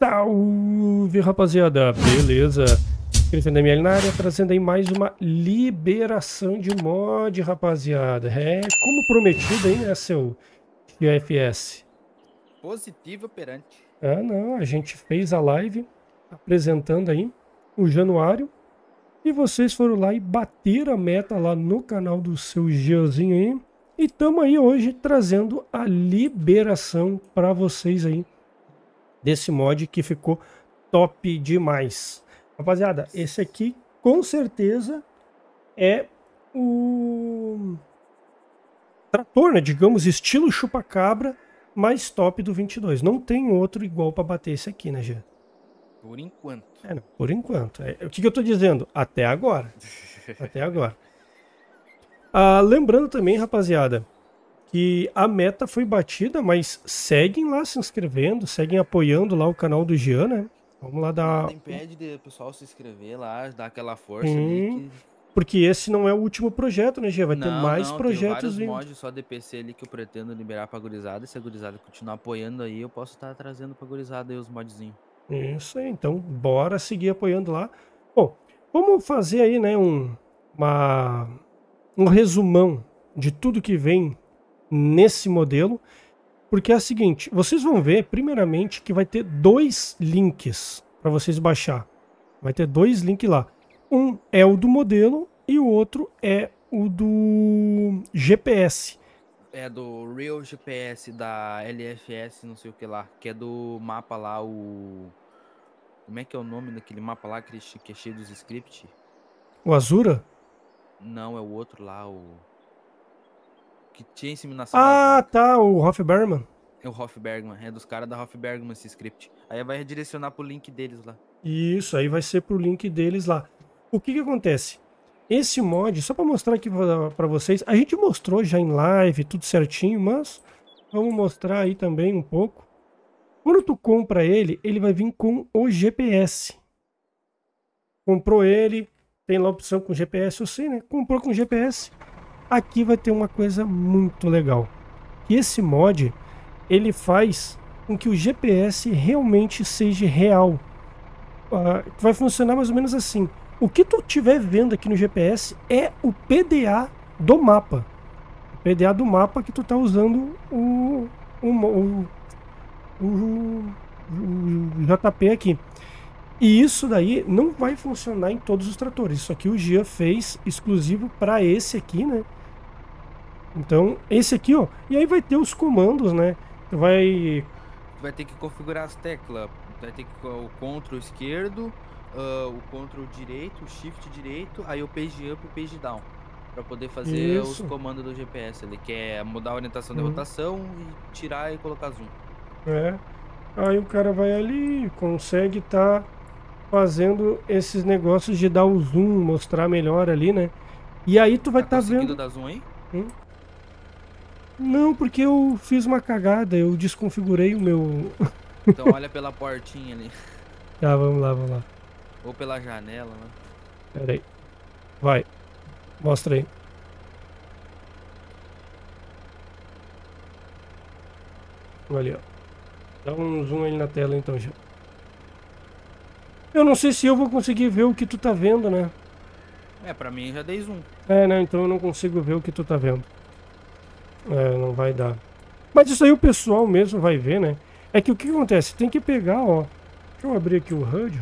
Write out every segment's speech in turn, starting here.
Salve, rapaziada! Beleza? Crescendo ML na área, trazendo aí mais uma liberação de mod, rapaziada. É, como prometido aí, né, seu GFS? Positivo operante. Ah, não, a gente fez a live apresentando aí o Januário e vocês foram lá e bateram a meta lá no canal do seu Geozinho aí. E estamos aí hoje trazendo a liberação para vocês aí desse mod que ficou top demais. Rapaziada, esse aqui com certeza é o trator, né? Digamos, estilo chupa-cabra, mais top do 22. Não tem outro igual para bater esse aqui, né, Gê? Por enquanto. É, não, por enquanto. É, o que, que eu tô dizendo? Até agora. Até agora. Ah, lembrando também, rapaziada, que a meta foi batida, mas seguem lá se inscrevendo, seguem apoiando lá o canal do Gian, né? Vamos lá dar. Não impede de o pessoal se inscrever lá, dar aquela força ali. Que... Porque esse não é o último projeto, né, Gia? Vai não, ter mais não, projetos vários mods só de PC ali que eu pretendo liberar pra gurizada. E se a gurizada continuar apoiando aí, eu posso estar trazendo pra gurizada aí os modzinhos. Isso aí, então bora seguir apoiando lá. Bom, vamos fazer aí, né, um, uma, um resumão de tudo que vem nesse modelo, porque é o seguinte, vocês vão ver, primeiramente, que vai ter dois links para vocês baixar. Vai ter dois links lá. Um é o do modelo e o outro é o do GPS. É do Real GPS da LFS, não sei o que lá, que é do mapa lá, o... Como é que é o nome daquele mapa lá que é cheio dos scripts? O Azura? Não, é o outro lá, o que tinha inseminação. Ah, tá, o Hofbergman. É o Hofbergman, é dos caras da Hofbergman esse script. Aí vai redirecionar pro link deles lá. Isso, aí vai ser pro link deles lá. O que que acontece? Esse mod, só para mostrar aqui para vocês, a gente mostrou já em live, tudo certinho, mas vamos mostrar aí também um pouco. Quando tu compra ele, ele vai vir com o GPS. Comprou ele, tem lá a opção com GPS, eu sei, né? Comprou com GPS Aqui vai ter uma coisa muito legal. Que esse mod, ele faz com que o GPS realmente seja real. Uh, vai funcionar mais ou menos assim. O que tu estiver vendo aqui no GPS é o PDA do mapa. O PDA do mapa que tu está usando o, o, o, o, o JP aqui. E isso daí não vai funcionar em todos os tratores. Isso aqui o Gia fez exclusivo para esse aqui, né? Então, esse aqui, ó. E aí vai ter os comandos, né? Vai. Vai ter que configurar as teclas. Vai ter que o control esquerdo, uh, o control direito, o shift direito, aí o page up e o page down. Pra poder fazer Isso. os comandos do GPS. Ele quer mudar a orientação uhum. de rotação e tirar e colocar zoom. É. Aí o cara vai ali, consegue estar tá fazendo esses negócios de dar o zoom, mostrar melhor ali, né? E aí tu vai estar tá, tá vendo. dar zoom aí? Hum? Não, porque eu fiz uma cagada, eu desconfigurei o meu. Então olha pela portinha ali. Tá, vamos lá, vamos lá. Ou pela janela, né? Pera aí. Vai. Mostra aí. Olha ali, ó. Dá um zoom aí na tela então já. Eu não sei se eu vou conseguir ver o que tu tá vendo, né? É, pra mim já dei zoom. É, né? Então eu não consigo ver o que tu tá vendo. É, não vai dar. Mas isso aí o pessoal mesmo vai ver, né? É que o que acontece? Tem que pegar, ó. Deixa eu abrir aqui o HUD.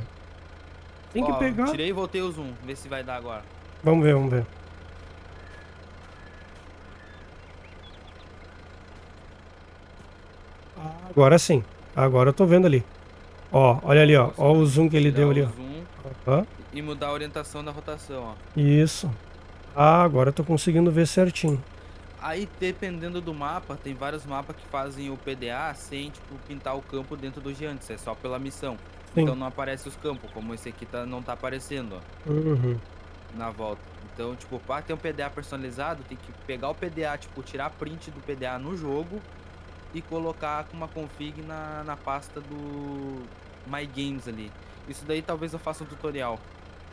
Tem ó, que pegar. Tirei e voltei o zoom. Ver se vai dar agora. Vamos ver, vamos ver. Agora sim. Agora eu tô vendo ali. Ó, olha ali, ó. Ó o zoom que ele deu ali, ó. Zoom E mudar a orientação da rotação, ó. Isso. Ah, agora eu tô conseguindo ver certinho. Aí, dependendo do mapa, tem vários mapas que fazem o PDA sem, tipo, pintar o campo dentro do Giants. É só pela missão. Sim. Então não aparece os campos, como esse aqui tá, não tá aparecendo, ó. Uhum. Na volta. Então, tipo, para ter um PDA personalizado, tem que pegar o PDA, tipo, tirar print do PDA no jogo e colocar com uma config na, na pasta do My Games ali. Isso daí talvez eu faça um tutorial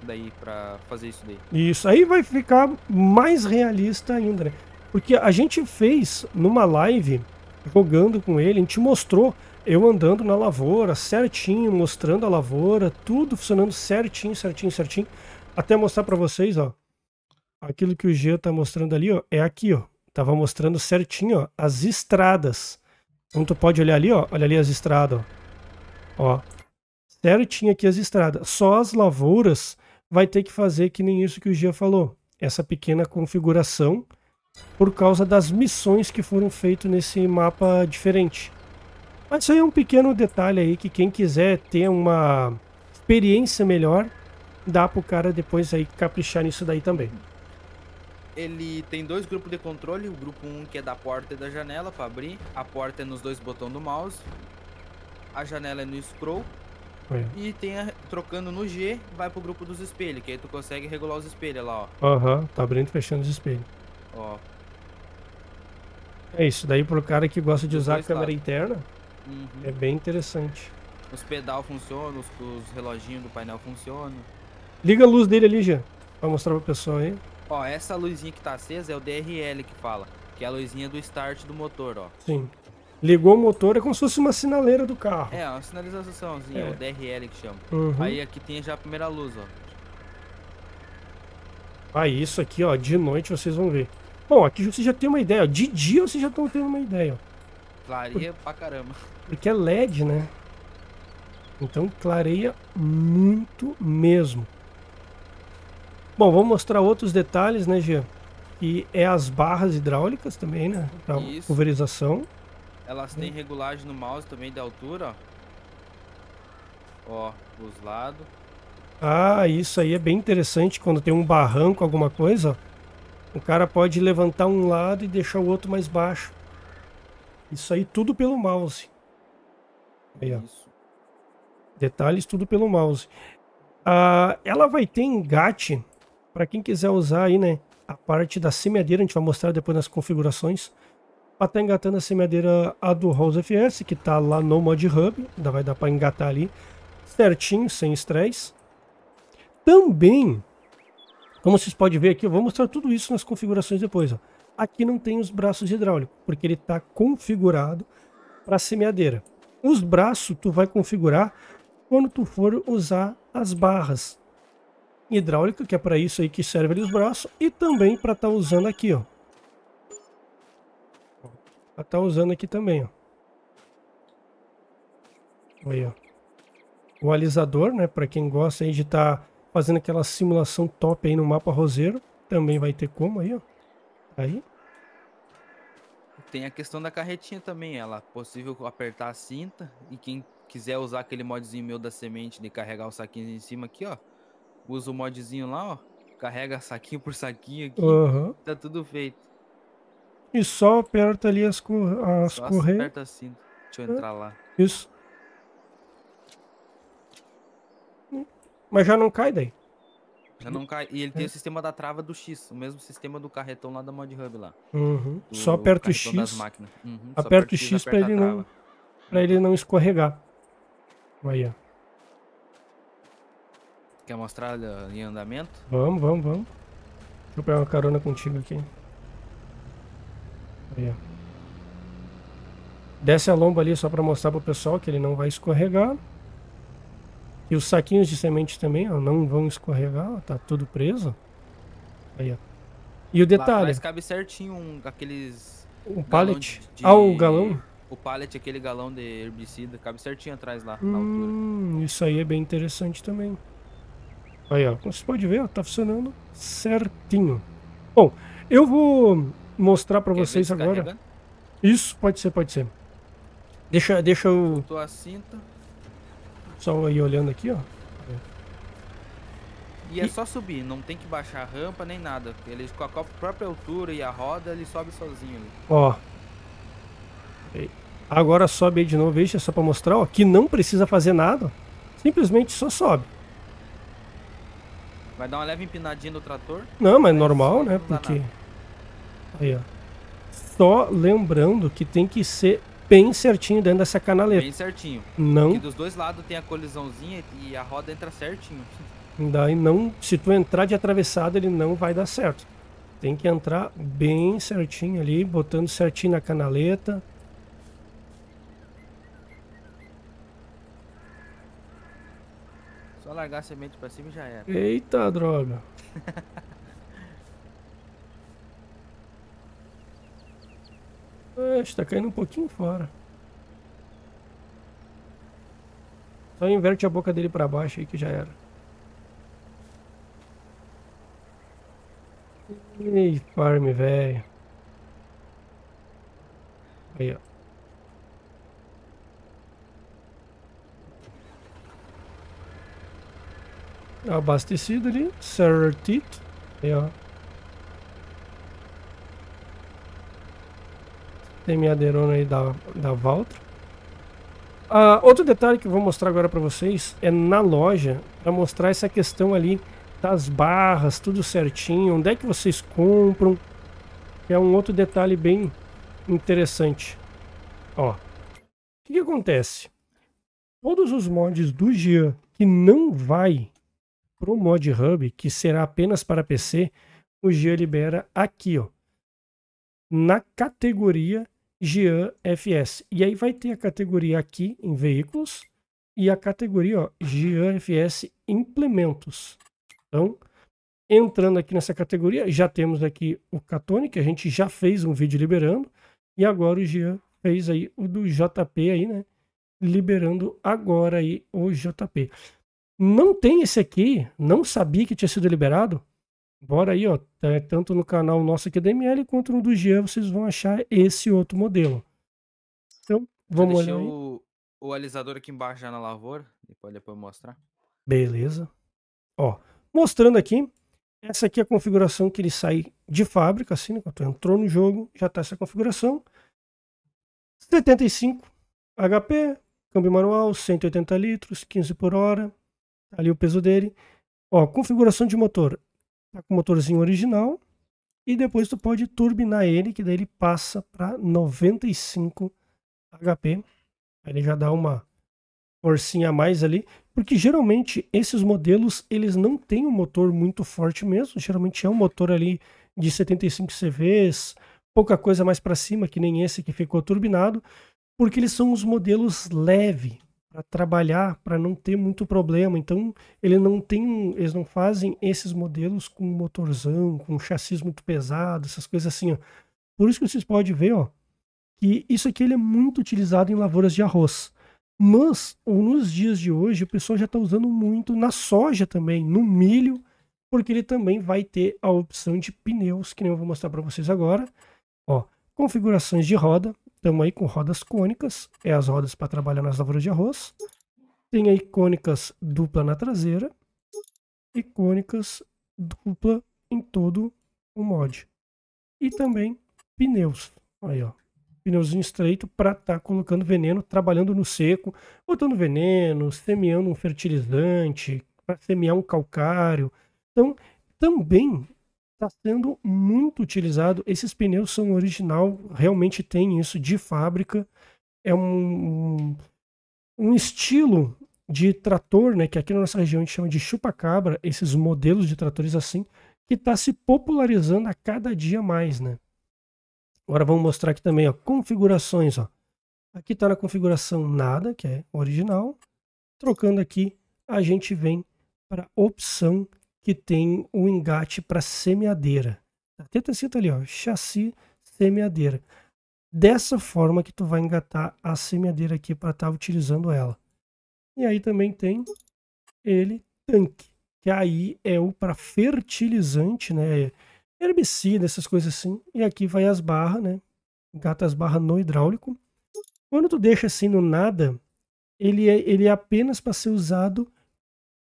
daí pra fazer isso daí. Isso aí vai ficar mais realista ainda, né? Porque a gente fez numa live jogando com ele, a gente mostrou eu andando na lavoura, certinho, mostrando a lavoura, tudo funcionando certinho, certinho, certinho, até mostrar para vocês, ó, aquilo que o Gia tá mostrando ali, ó, é aqui, ó, tava mostrando certinho, ó, as estradas. Então tu pode olhar ali, ó, olha ali as estradas, ó, ó, certinho aqui as estradas. Só as lavouras vai ter que fazer que nem isso que o Gia falou, essa pequena configuração por causa das missões que foram feitas nesse mapa diferente. Mas isso aí é um pequeno detalhe aí que quem quiser ter uma experiência melhor, dá pro cara depois aí caprichar nisso daí também. Ele tem dois grupos de controle, o grupo 1 um que é da porta e da janela para abrir, a porta é nos dois botões do mouse, a janela é no scroll, é. e tem a, trocando no G, vai pro grupo dos espelhos, que aí tu consegue regular os espelhos lá, ó. Aham, uhum, tá abrindo e fechando os espelhos. Ó. É isso, daí pro cara que gosta de usar a câmera lados. interna, Uhum. É bem interessante. Os pedal funcionam, os, os reloginhos do painel funcionam. Liga a luz dele ali, já. Pra mostrar pra pessoa aí. Ó, essa luzinha que tá acesa é o DRL que fala. Que é a luzinha do start do motor, ó. Sim. Ligou o motor, é como se fosse uma sinaleira do carro. É, uma sinalizaçãozinha, é. o DRL que chama. Uhum. Aí aqui tem já a primeira luz, ó. Ah, isso aqui, ó, de noite vocês vão ver. Bom, aqui você já tem uma ideia, ó. De dia vocês já estão tendo uma ideia, ó. Clareia pra caramba. Porque é LED, né? Então clareia muito mesmo. Bom, vou mostrar outros detalhes, né, Gia? Que é as barras hidráulicas também, né? Pra Isso. pulverização. Elas têm regulagem no mouse também de altura, ó. Ó, os lados. Ah, isso aí é bem interessante quando tem um barranco, alguma coisa. O cara pode levantar um lado e deixar o outro mais baixo. Isso aí tudo pelo mouse. Aí, ó. Detalhes tudo pelo mouse. Ah, ela vai ter engate para quem quiser usar aí, né? A parte da semeadeira, a gente vai mostrar depois nas configurações. Para estar tá engatando a semeadeira a do Rose FS, que está lá no Mod Hub. Ainda vai dar para engatar ali certinho, sem estresse. Também, como vocês podem ver aqui, eu vou mostrar tudo isso nas configurações depois. Ó. Aqui não tem os braços hidráulicos, porque ele está configurado para semeadeira. Os braços tu vai configurar quando tu for usar as barras hidráulica, que é para isso aí que serve os braços, e também para estar tá usando aqui, ó. Para estar tá usando aqui também, ó. Aí, ó. O alisador, né, para quem gosta aí de estar tá fazendo aquela simulação top aí no mapa roseiro, também vai ter como aí, ó. Aí. Tem a questão da carretinha também, ela possível apertar a cinta e quem quiser usar aquele modzinho meu da semente de carregar os saquinhos em cima aqui, ó, usa o modzinho lá, ó, carrega saquinho por saquinho aqui, uhum. tá tudo feito. E só aperta ali as, cor as só correias. aperta a cinta. Deixa eu entrar é. lá. Isso. Mas já não cai daí. Já não cai. E ele tem é. o sistema da trava do X, o mesmo sistema do carretão lá da Mod Hub lá. Uhum. Do, só aperta o X. Uhum. Aperta o X para ele não para ele não escorregar. Aí, ó. Quer mostrar em andamento? Vamos, vamos, vamos. Deixa eu pegar uma carona contigo aqui. Aí, ó. Desce a lomba ali só para mostrar pro pessoal que ele não vai escorregar. E os saquinhos de semente também, ó, não vão escorregar, ó, tá tudo preso. Aí, ó. E o detalhe... Mas cabe certinho um, aqueles... Um pallet? De... Ah, o galão? O pallet, aquele galão de herbicida, cabe certinho atrás lá, hum. Isso aí é bem interessante também. Aí, ó, como você pode ver, ó, tá funcionando certinho. Bom, eu vou mostrar para vocês agora. Isso, pode ser, pode ser. Deixa, deixa eu... Botou a cinta. Só aí olhando aqui, ó. E é só subir, não tem que baixar a rampa nem nada. Ele com a própria altura e a roda, ele sobe sozinho. Ali. Ó. Agora sobe aí de novo, veja só para mostrar, ó, que não precisa fazer nada. Simplesmente só sobe. Vai dar uma leve empinadinha no trator. Não, mas normal, né? Porque aí, ó. Só lembrando que tem que ser bem certinho dentro dessa canaleta. Bem certinho. Não. Porque dos dois lados tem a colisãozinha e a roda entra certinho. Daí não, se tu entrar de atravessado, ele não vai dar certo. Tem que entrar bem certinho ali, botando certinho na canaleta. Só largar a semente pra cima e já era. Eita droga! Oxe, tá caindo um pouquinho fora. Só inverte a boca dele pra baixo aí que já era. Ih, farm, velho. Aí, ó. Abastecido ali, certito. Aí, ó. Semeadeirona aí da, da Valtra. Ah, outro detalhe que eu vou mostrar agora para vocês é na loja, para mostrar essa questão ali das barras, tudo certinho, onde é que vocês compram. É um outro detalhe bem interessante. Ó, o que, que acontece? Todos os mods do Gian que não vai pro mod hub, que será apenas para PC, o Gian libera aqui, ó, na categoria Gian FS. E aí vai ter a categoria aqui em veículos e a categoria ó, Gian FS implementos. Então, entrando aqui nessa categoria, já temos aqui o Catone, que a gente já fez um vídeo liberando, e agora o Gian fez aí o do JP aí, né? Liberando agora aí o JP. Não tem esse aqui, não sabia que tinha sido liberado. Bora aí, ó, tá, tanto no canal nosso aqui da ML quanto no do Jean, vocês vão achar esse outro modelo. Então, vamos olhar aí. O, o alisador aqui embaixo já na lavoura, depois depois mostrar. Beleza. Ó, mostrando aqui, essa aqui é a configuração que ele sai de fábrica, assim, né? Quando entrou no jogo, já tá essa configuração. 75 HP, câmbio manual, 180 litros, 15 por hora. Tá ali o peso dele. Ó, configuração de motor tá com o motorzinho original e depois tu pode turbinar ele, que daí ele passa para 95 HP. Aí ele já dá uma forcinha a mais ali, porque geralmente esses modelos eles não têm um motor muito forte mesmo, geralmente é um motor ali de 75 CVs, pouca coisa mais para cima, que nem esse que ficou turbinado, porque eles são os modelos leve, para trabalhar, para não ter muito problema. Então, ele não tem, eles não fazem esses modelos com motorzão, com chassi muito pesado, essas coisas assim, ó. Por isso que vocês podem ver, ó, que isso aqui ele é muito utilizado em lavouras de arroz. Mas, nos dias de hoje, o pessoal já está usando muito na soja também, no milho, porque ele também vai ter a opção de pneus, que nem eu vou mostrar para vocês agora. Ó, configurações de roda, Estamos aí com rodas cônicas, é as rodas para trabalhar nas lavouras de arroz. Tem aí cônicas dupla na traseira e cônicas dupla em todo o mod. E também pneus. Aí, ó. Pneuzinho estreito para estar tá colocando veneno, trabalhando no seco, botando veneno, semeando um fertilizante, para semear um calcário. Então, também está sendo muito utilizado. Esses pneus são original, realmente tem isso de fábrica. É um, um estilo de trator, né, que aqui na nossa região a gente chama de chupa-cabra, esses modelos de tratores assim, que está se popularizando a cada dia mais, né? Agora vamos mostrar aqui também, ó, configurações, ó. Aqui está na configuração nada, que é original. Trocando aqui, a gente vem para opção que tem o um engate para semeadeira. Até tá escrito ali, ó, chassi semeadeira. Dessa forma que tu vai engatar a semeadeira aqui para estar tá utilizando ela. E aí também tem ele tanque, que aí é o para fertilizante, né? Herbicida, essas coisas assim. E aqui vai as barras, né? Engata as barras no hidráulico. Quando tu deixa assim no nada, ele é, ele é apenas para ser usado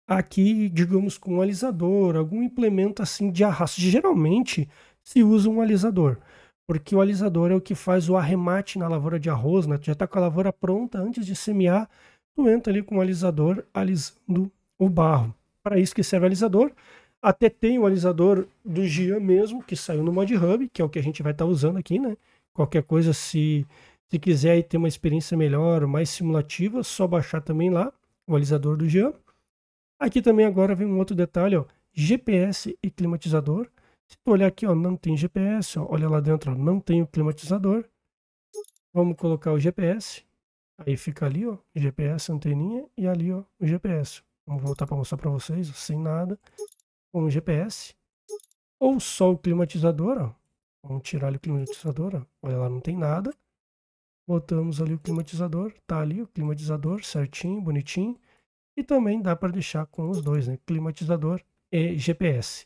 aqui, digamos, com um alisador, algum implemento assim de arrasto. Geralmente se usa um alisador, porque o alisador é o que faz o arremate na lavoura de arroz, né? Tu já está com a lavoura pronta antes de semear, tu entra ali com o alisador alisando o barro. Para isso que serve o alisador. Até tem o alisador do Gia mesmo, que saiu no Mod Hub, que é o que a gente vai estar tá usando aqui, né? Qualquer coisa, se, se quiser ter uma experiência melhor, mais simulativa, só baixar também lá o alisador do Jean. Aqui também agora vem um outro detalhe, ó, GPS e climatizador. Se tu olhar aqui, ó, não tem GPS, ó, olha lá dentro, ó, não tem o climatizador. Vamos colocar o GPS. Aí fica ali, ó, GPS, anteninha, e ali, ó, o GPS. Vamos voltar para mostrar para vocês, sem nada, com o GPS. Ou só o climatizador, ó. Vamos tirar ali o climatizador, ó. Olha lá, não tem nada. Botamos ali o climatizador, tá ali o climatizador certinho, bonitinho. E também dá para deixar com os dois, né? Climatizador e GPS.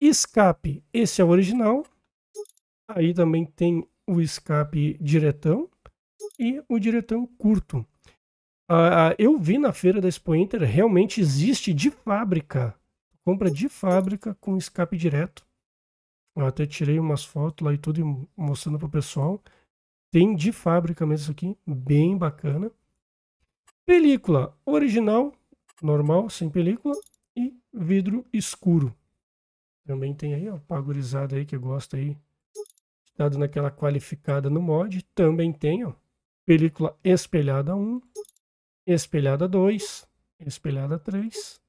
Escape, esse é o original. Aí também tem o escape diretão e o diretão curto. Uh, eu vi na feira da Expo Inter, realmente existe de fábrica, compra de fábrica com escape direto. Eu até tirei umas fotos lá e tudo mostrando pro pessoal. Tem de fábrica mesmo isso aqui, bem bacana. Película original, normal, sem película e vidro escuro. Também tem aí, ó, pagurizada aí que gosta aí, dado naquela qualificada no mod. Também tem, ó, película espelhada 1, espelhada 2, espelhada 3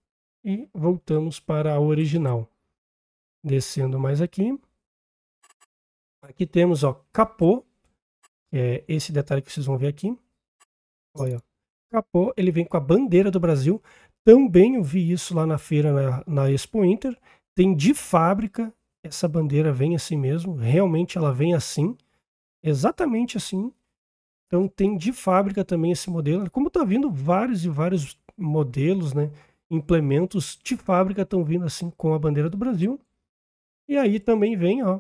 e voltamos para a original. Descendo mais aqui. Aqui temos, ó, capô, é esse detalhe que vocês vão ver aqui. Olha, capô, ele vem com a bandeira do Brasil. Também eu vi isso lá na feira, na, na Expo Inter. Tem de fábrica, essa bandeira vem assim mesmo. Realmente ela vem assim, exatamente assim. Então tem de fábrica também esse modelo. Como está vindo vários e vários modelos, né? Implementos de fábrica estão vindo assim com a bandeira do Brasil. E aí também vem, ó,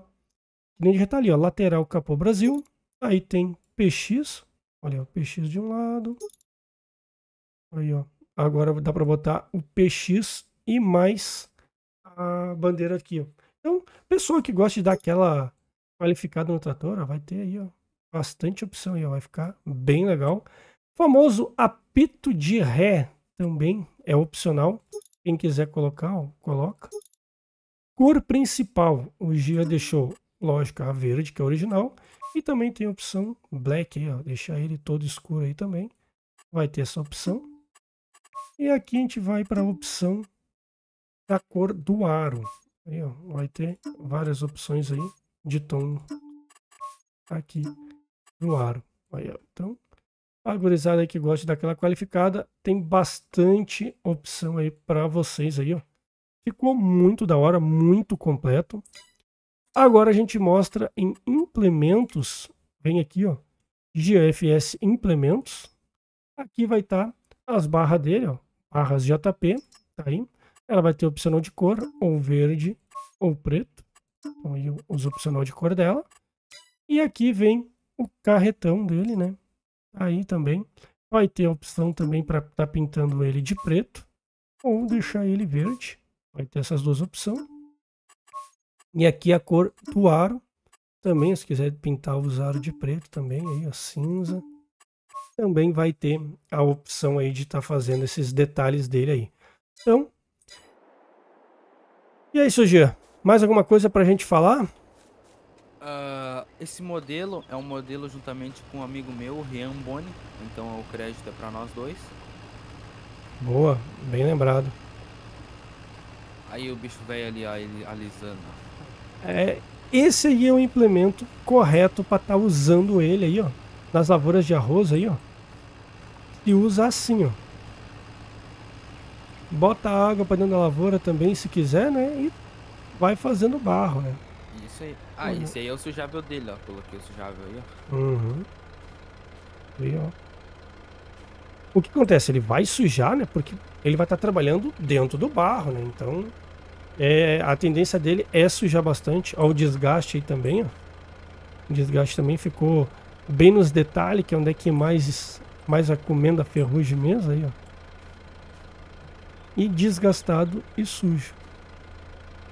nem já tá ali, ó, lateral capô Brasil. Aí tem PX, olha, ó, PX de um lado. Aí, ó, agora dá para botar o PX e mais a bandeira aqui, ó. Então, pessoa que gosta de dar aquela qualificada no trator, ó, vai ter aí, ó, bastante opção aí, ó, vai ficar bem legal. famoso apito de ré também é opcional. Quem quiser colocar, ó, coloca. Cor principal, o Gia deixou, lógico, a verde, que é original. E também tem a opção black, aí, ó, deixar ele todo escuro aí também. Vai ter essa opção. E aqui a gente vai para a opção da cor do aro. Aí, ó, vai ter várias opções aí de tom aqui no aro. Aí, ó. Então, a gurizada que gosta daquela qualificada, tem bastante opção aí para vocês aí, ó. Ficou muito da hora, muito completo. Agora a gente mostra em implementos, vem aqui, ó, GFS implementos. Aqui vai estar tá as barras dele, ó, barras JP, tá aí. Ela vai ter opcional de cor, ou verde, ou preto. Então aí os opcional de cor dela. E aqui vem o carretão dele, né? Aí também vai ter a opção também para estar tá pintando ele de preto ou deixar ele verde. Vai ter essas duas opções. E aqui a cor do aro. Também, se quiser pintar os aros de preto também, aí a cinza. Também vai ter a opção aí de estar tá fazendo esses detalhes dele aí. Então, e é isso, Gia. Mais alguma coisa para a gente falar? Uh, esse modelo é um modelo juntamente com um amigo meu, Rian Boni. Então o crédito é para nós dois. Boa, bem lembrado. Aí o bicho velho ali, ele alisando. É, esse aí é o implemento correto para estar tá usando ele aí, ó. Nas lavouras de arroz aí, ó. E usa assim, ó. Bota água para dentro da lavoura também, se quiser, né? E vai fazendo barro, né? Isso aí. Ah, uhum. esse aí é o sujável dele, ó. Coloquei o sujável aí, ó. Uhum. Aí, ó. O que acontece? Ele vai sujar, né? Porque ele vai estar tá trabalhando dentro do barro, né? Então, é, a tendência dele é sujar bastante. Ó, o desgaste aí também, ó. O desgaste também ficou bem nos detalhes, que é onde é que mais, mais a comendo a ferrugem mesmo, aí, ó. E desgastado e sujo.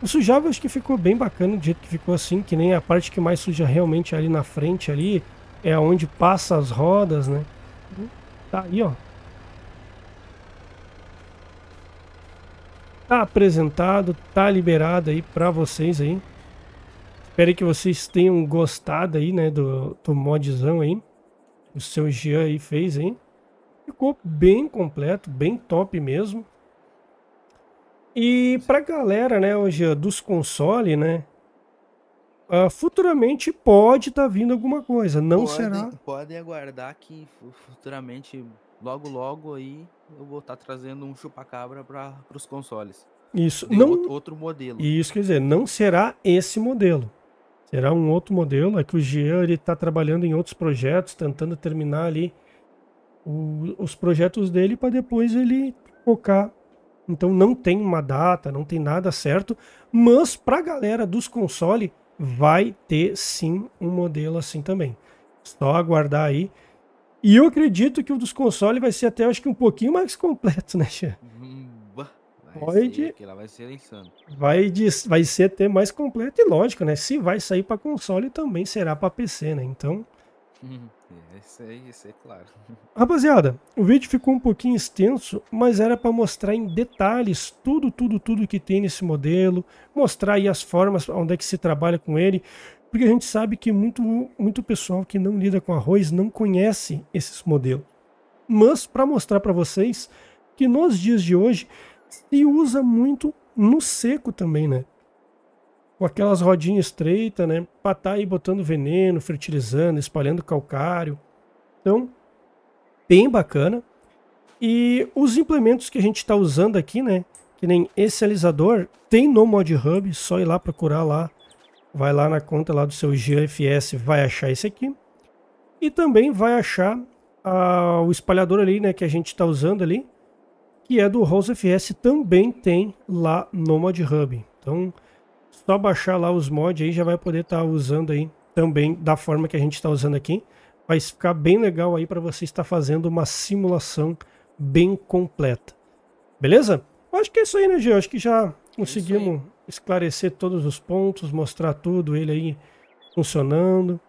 O sujável acho que ficou bem bacana do jeito que ficou assim, que nem a parte que mais suja realmente ali na frente ali, é onde passa as rodas, né? Tá aí, ó. Tá apresentado, tá liberado aí para vocês aí. Espero que vocês tenham gostado aí, né, do, do modzão aí. O seu Jean aí fez aí. Ficou bem completo, bem top mesmo. E pra galera, né, hoje dos consoles, né? uh, futuramente pode estar tá vindo alguma coisa. Não podem, será. Podem aguardar que futuramente, logo logo aí, eu vou estar tá trazendo um chupacabra para os consoles. Isso. De não, outro modelo. Isso quer dizer, não será esse modelo. Será um outro modelo. É que o Jean está trabalhando em outros projetos, tentando terminar ali o, os projetos dele para depois ele focar. Então não tem uma data, não tem nada certo, mas para a galera dos consoles vai ter sim um modelo assim também. Só aguardar aí. E eu acredito que o dos consoles vai ser até acho que um pouquinho mais completo, né, Xê? Vai Pode. Ser, vai ser insano. Vai, de, vai ser até mais completo e lógico, né? Se vai sair para console, também será para PC, né? Então. Uhum. Isso aí, isso é claro. Rapaziada, o vídeo ficou um pouquinho extenso, mas era para mostrar em detalhes tudo, tudo, tudo que tem nesse modelo, mostrar aí as formas onde é que se trabalha com ele, porque a gente sabe que muito, muito pessoal que não lida com arroz não conhece esses modelos. Mas para mostrar para vocês que nos dias de hoje se usa muito no seco também, né? Com aquelas rodinhas estreitas, né? Estar tá aí botando veneno, fertilizando, espalhando calcário. Então, bem bacana. E os implementos que a gente está usando aqui, né? Que nem esse alisador, tem no Mod Hub, só ir lá procurar lá. Vai lá na conta lá do seu GFS, vai achar esse aqui. E também vai achar ah, o espalhador ali, né? Que a gente está usando ali. Que é do Rose FS, também tem lá no Mod Hub. Então, só baixar lá os mods aí já vai poder estar tá usando aí também da forma que a gente está usando aqui vai ficar bem legal aí para você estar fazendo uma simulação bem completa. Beleza? Eu acho que é isso aí, né, Gê? Acho que já é conseguimos esclarecer todos os pontos, mostrar tudo, ele aí funcionando.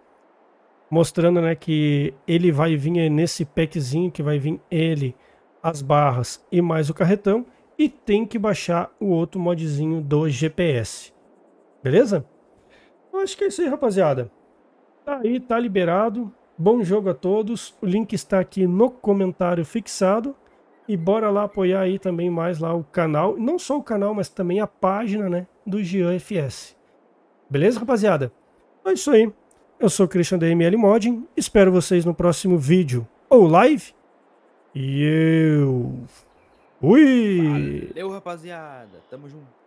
Mostrando, né, que ele vai vir nesse packzinho que vai vir ele, as barras e mais o carretão. E tem que baixar o outro modzinho do GPS. Beleza? Eu acho que é isso aí, rapaziada. Tá aí, tá liberado. Bom jogo a todos. O link está aqui no comentário fixado. E bora lá apoiar aí também mais lá o canal. Não só o canal, mas também a página, né? Do Gian FS. Beleza, rapaziada? É isso aí. Eu sou o Christian da ML Modding. Espero vocês no próximo vídeo ou live. E eu... Fui! Valeu, rapaziada. Tamo junto.